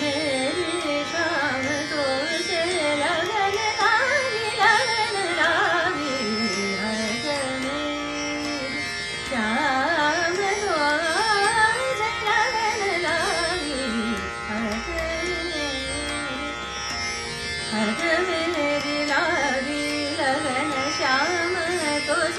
मे श्यागन कारी श्याम ली लगन श्याम दोष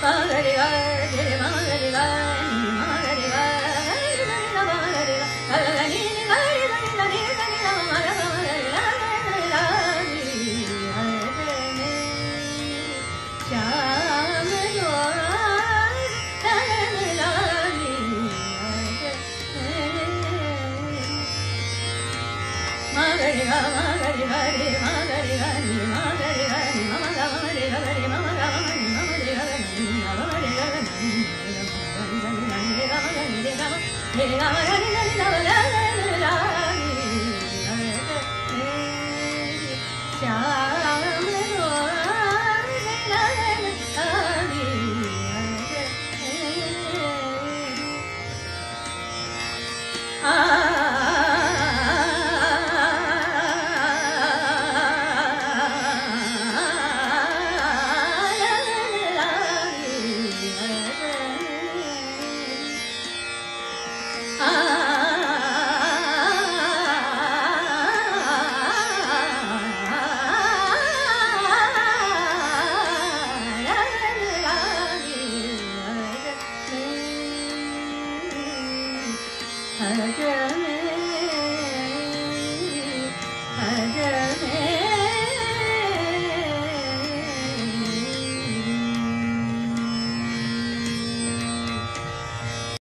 Hare Hare Ah uh -huh.